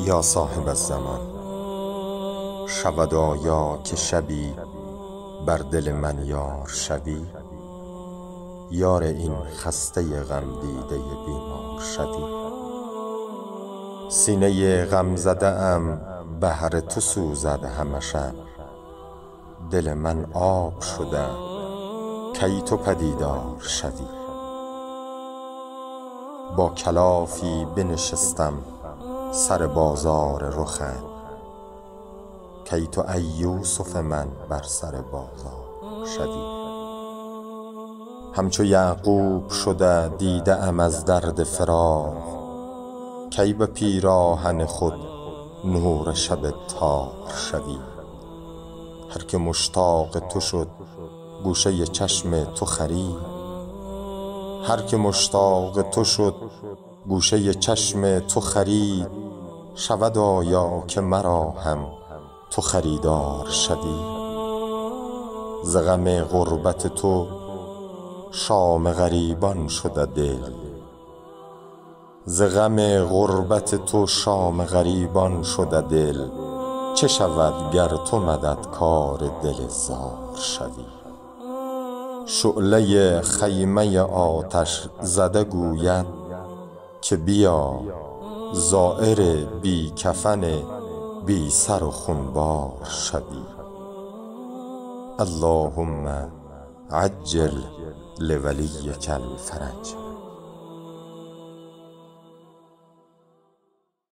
یا صاحب الزمان شود آیا که شبی بر دل من یار شوی؟ یار این خسته غم دیده بیمار شوی. سینه غم زده ام بهر تو سوزد همه شب دل من آب شده کی تو پدیدار شوی؟ با کلافی بنشستم سر بازار رخت. کی تو ای یوسف من بر سر بازار شوی همچو یعقوب شده دیده ام از درد فراق. کی به پیراهن خود نور شب تار شوی. هر که مشتاق تو شد گوشه چشم تو خرید هر که مشتاق تو شد گوشه چشم تو خرید شود آیا که مرا هم تو خریدار شوی ز غم غربت تو شام غریبان شده دل. ز غم غربت تو شام غریبان شده دل. چه شود گر تو مددکار دل زار شوی شعله خیمه آتش زده گوید که بیا زایر بی کفن بی سر و خونبار شوی. اللهم عجل لولیک الفرج.